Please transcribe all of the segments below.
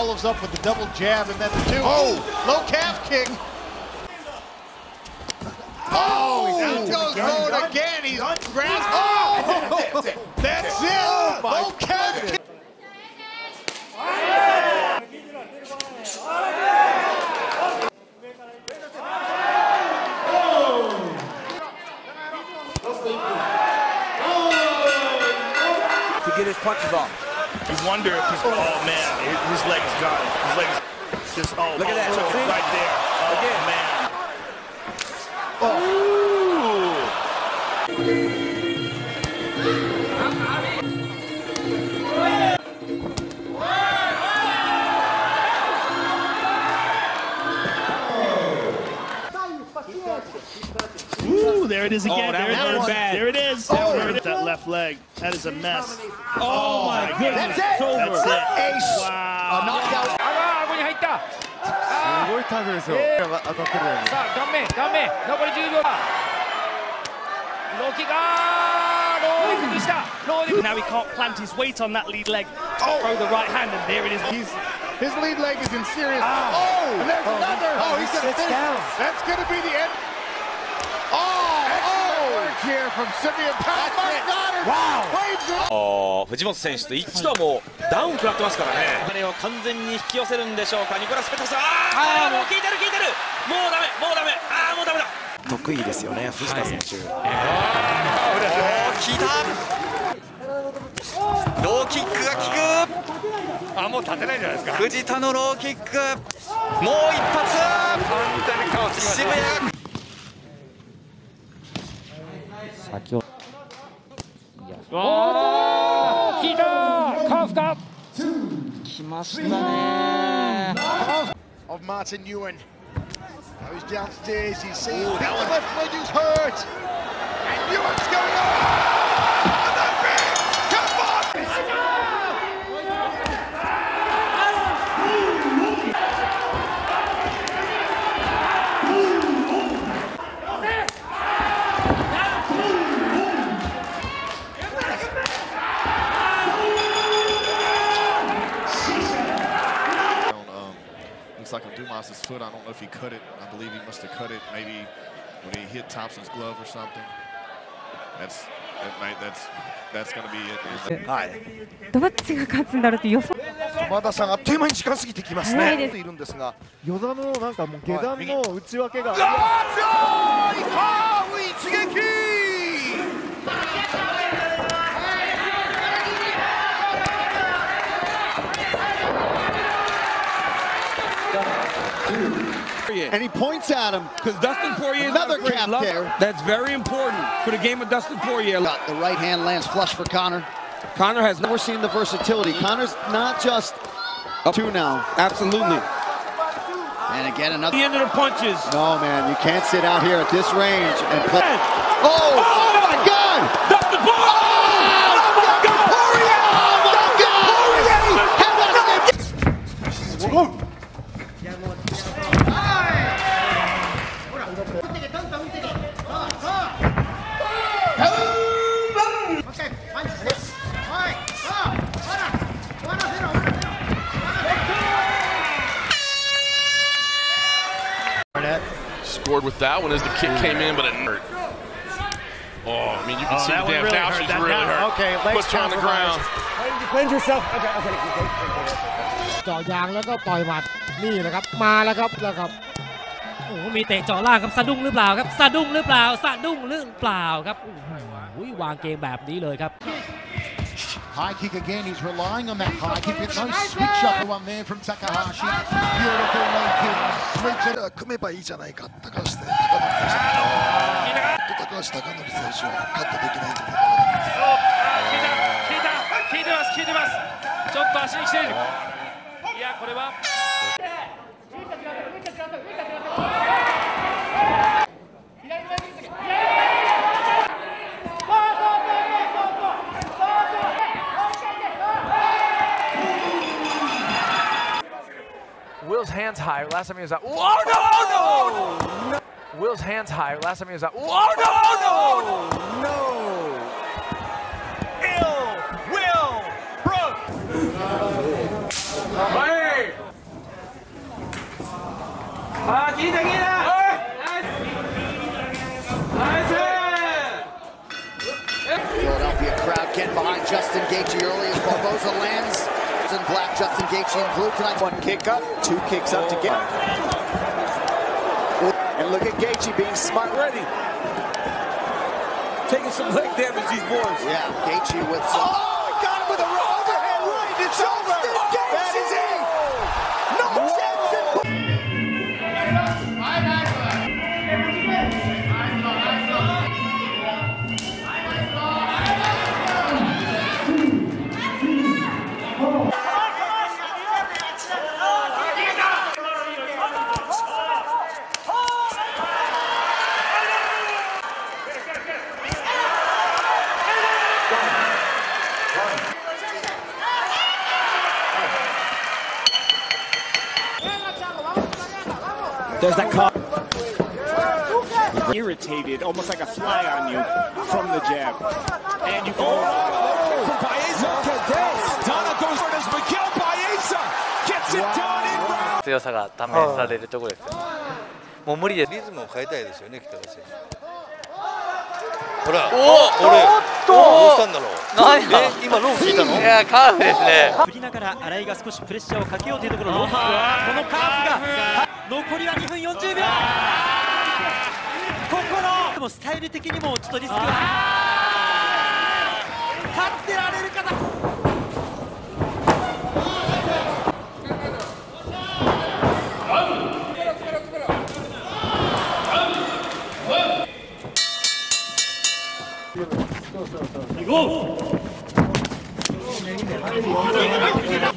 Follows up with the double jab and then the two. Oh, low calf kick. Oh, oh he goes forward again. He's grasped. Oh, that's it. Low calf kick. to get his punches off. You wonder if his, oh man, his, his leg is gone. His leg is just, oh, Look at oh, that. took it right there. Oh Again. man. Ooh, there it is oh, again. that there, was it is. bad. there it is. That's oh. it. That left leg. That is a mess. Oh, oh my goodness. That's it. It's over. That's it. Wow. A knockout. 아, 5m 터뜨려요. 자, 덤메, 덤메, 너버리 주고. 로키가 로우입니다. 로우. Now he can't plant his weight on that lead leg. Oh. Throw the right hand, and there it is. He's, his lead leg is in serious. Ah. Oh, and there's oh, another. Oh, he's gonna. Down. That's gonna be the end. ー藤本選手と一度はもうダウン食らってますからね。彼を完全に引き寄せるんでしょうか。ニコラス・ペタスああもう効いてる効いてる。もうダメもうダメ。ああもうダメだ。得意ですよね、藤田選手。効い。たローキックが効く。あもう立てないんじゃないですか。藤田のローキック。もう一発。渋谷が おー効いたカーフか来ましたね。 of Martin Ewan. Goes downstairs, he's seeing the left leg is hurt. And Ewan's going on. he cut it. I believe he must have cut it maybe when he hit Thompson's glove or something. That's that might, that's that's gonna be it. はい。どっちが勝つんだろうって予想駒田さんあっという間に時間過ぎてきます早いですいるんですが与座のなんかもう下段の内訳が、あー強いカーブ一 And he points at him. Because Dustin Poirier is Another not great calf That's very important for the game of Dustin Poirier. Got the right hand lands flush for Conor. Conor has never we're the versatility. Conor's not just oh, two now. absolutely And again, another. the end of the punches. No, man, you can't sit out here at this range and play. Oh, oh my God! Scored with that one as the kick came in, but it hurt. Oh, I mean, you can see the that one damn really now hurt. she's That really now- hurt. okay, legs Puts her on the ground. Defend yourself. Okay, okay. เจาะยางแล้วก็ต่อยหมัดนี่แหละครับ มาแล้วครับแล้วครับโอ้โหมีเตะเจาะล่างครับสะดุ้งหรือเปล่าครับสะดุ้งหรือเปล่าสะดุ้งหรือเปล่าครับโอ้โหวางเกมแบบนี้เลยครับ High kick again. He's relying on that high kick. But nice switch up one there from Takahashi. Beautiful low kick. Sweeps it. 組めばいいじゃないか高橋選手高高橋貴則選手はカットできないんじゃないかなと思いてます効いてますちょっと足に来ているいやこれは Will's hands high. Last time he was out. Whoa, no, oh, no, no, no, Will's hands high. Last time he was out. Whoa, no, oh, no, no. Ill Will Brooks. Hey. Ah, kita kita. Philadelphia crowd getting behind Justin Gaethje early as Barboza lands Black, Justin Gaethje in blue tonight. One kick up, two kicks up to get. And look at Gaethje being smart. Ready. Taking some leg damage, these boys. Yeah, Gaethje with some. Oh, got him with a overhand right. It's over. There's that call. Irritated, almost like a fly on you from the jab. And you go. Oh, from Baeza. Look at this. Donna goes for this. Miguel Baeza gets it done in round. 強さが試されるところですよね。もう無理でリズムを変えたいですよね、北川選手。ほら、お俺、おっとどうしたんだろう。なんやえ今ロー聞いたの？いやカーフですね振りながら新井が少しプレッシャーをかけようというところローキックはこのカーフが残りは2分40秒。ここのでもスタイル的にもちょっとリスクが立ってられるかな「croșeu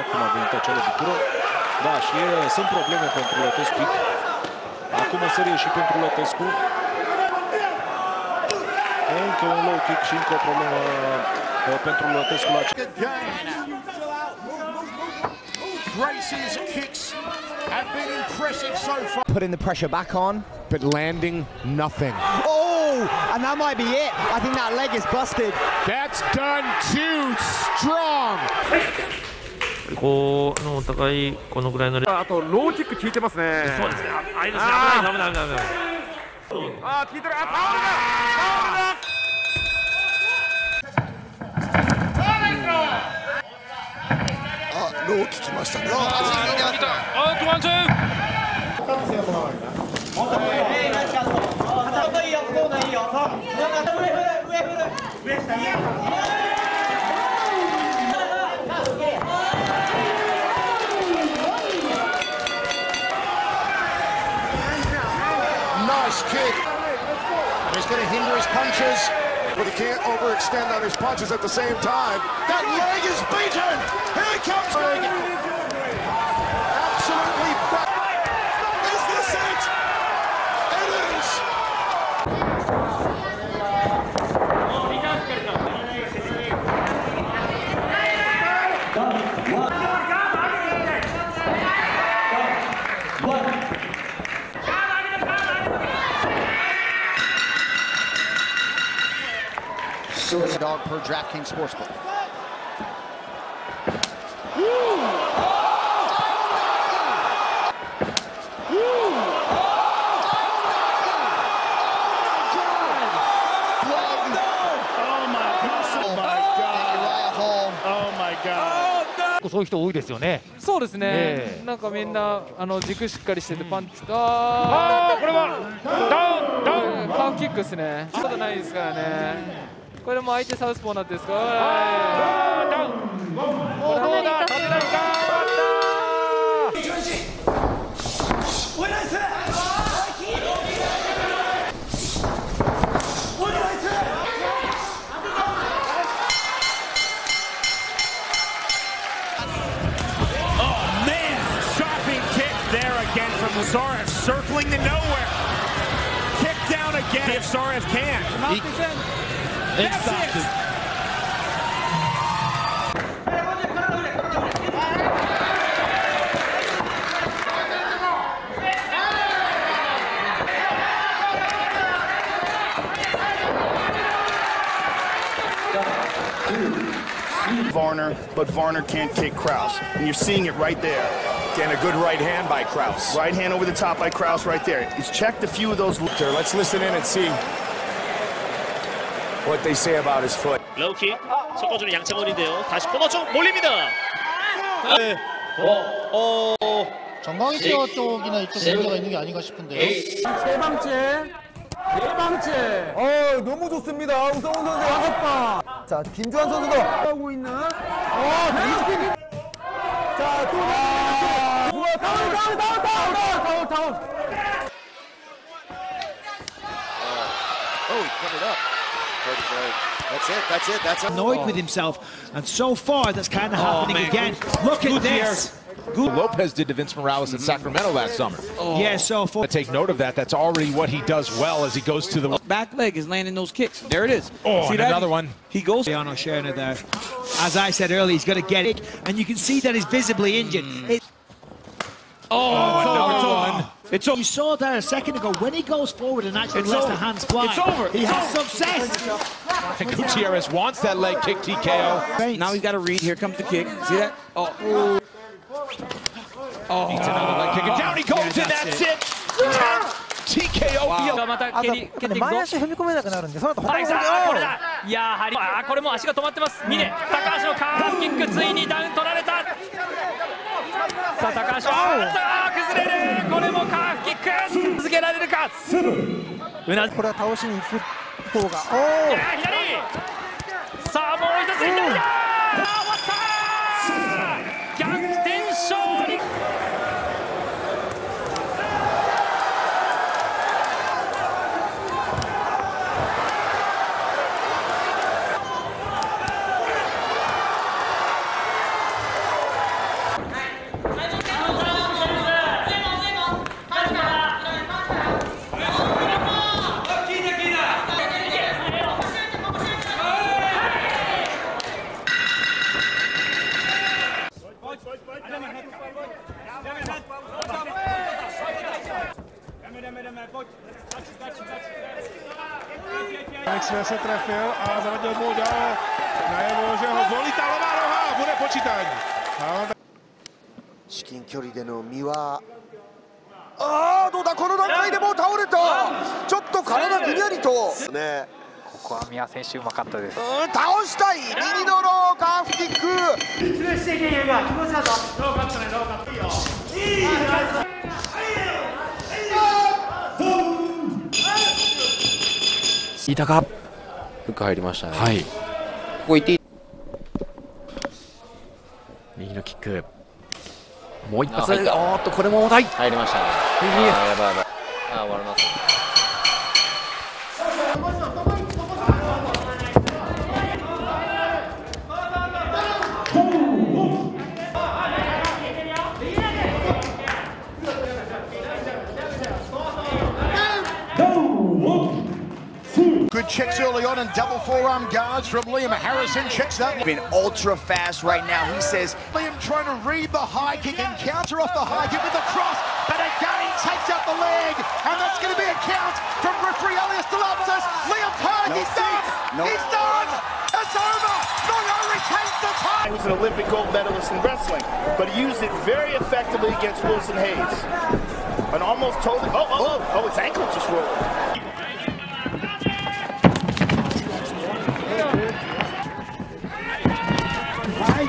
exact cum a venit acea lovitură. Da, și e, sunt probleme pentru Lătescu. Acum o serie și pentru Lătescu. Încă un low kick și încă o problemă uh, pentru Lătescu la Gracie's kicks have been impressive so far. Putting the pressure back on. But landing nothing. Oh, and that might be it. I think that leg is busted. That's done too strong. こうのお互いこのぐらいのあとローキック効いてますね。そうですね。ああいいですね。危ない危ない危ない危ない。あー効いてる。あタオルだ。あロー聞きましたね。あーワンツーー going to hinder his punches. But he can't overextend on his punches at the same time. That leg is beaten. Here he comes. Per DraftKings Sportsbook. Oh my god. そういう人多いですよね。そうですね、えなんかみんなあの軸しっかりしててパンチと、ああーこれはダウンダウン。カーフキックですね。ちょっとないですからねこれも相手サウスポーなんですか？ダウン。もうどうだ立てないか Zarev circling to nowhere. Kick down again if Zarev can. That's it. Varner, but Varner can't kick Kraus. And you're seeing it right there. And a good right hand by Kraus. Right hand over the top by Kraus right there. He's checked a few of those. Let's listen in and see what they say about his foot. 로우킥 섞어주는 양창원인데요. 다시 코너 쪽 몰립니다. 네. 어, 어. 정강이 티어 쪽이나 이쪽 문제가 있는 게 아닌가 싶은데요. 세 방째. 네 방째. 어, 너무 좋습니다. 우성훈 선수 방. 자, 김주환 선수도 하고 있는. 어, 베이스킥. 자, 또 아, 다운, 다운, 다운, 다운, 다운, 다운, 다운. Oh, he put it up. That's it, that's it, that's it. Annoyed with himself, and so far that's kind of oh, happening man. again. Look at this. Good. Lopez did to Vince Morales in mm-hmm. Sacramento last summer. Oh. Yeah, so for take note of that. That's already what he does well as he goes to the oh, back leg is landing those kicks. There it is. Oh, See and that? another one. He goes. Arnold Scherner there. As I said earlier, he's got to get it, and you can see that he's visibly injured. Mm. It- Oh, another one. It's over. You saw that a second ago. When he goes forward and actually It's lets over. the hands fly, It's over. he It's has over. success. And Gutierrez wants that leg kick TKO. Now he's got to read. Here comes the kick. See that? Oh. Oh, Needs another leg kick. And down he goes, and that's it. TKO. Wow. また蹴り蹴っていくぞ。前足踏み込めなくなるんで、その後はい、さあ、これだ。やはり、あ、これも足が止まってます。峰、高橋のカーフキック、ついにダウン取られた。さあ、高橋、ああ、崩れる。これもカーフキック、 続けられるか？うな、これは倒しに行く方が。おいや左。さあ、もう一つ左だ。あー、終わった。逆転勝利。Své se trefil a zradil mu dál najevo, že ho volí ta levá noha a bude počítání. A 至近距離での身はああどうだこの段階でもう倒れたちょっと体ぐにゃりとねここは宮選手うまかったです。うん倒したい右のローカーフキック失礼してい。いいよ。いたかフック入りましたね。はい。ここ行って右のキック。もう一発。おーっとこれも重たい。入りましたね。あーやばいやばい。あー終わります checks early on and double forearm guards from Liam Harrison. Checks that. been ultra fast right now he says Liam trying to read the high kick and counter off the high kick with the cross, but again takes out the leg, and that's going to be a count from referee Elias Delapsis. Liam Pike, he's done. No. He's done. It's over. Nong-O retains the He title. was an Olympic gold medalist in wrestling, but he used it very effectively against Wilson Hayes. An almost totally. Oh, oh, oh, oh, his ankle just rolled. Hij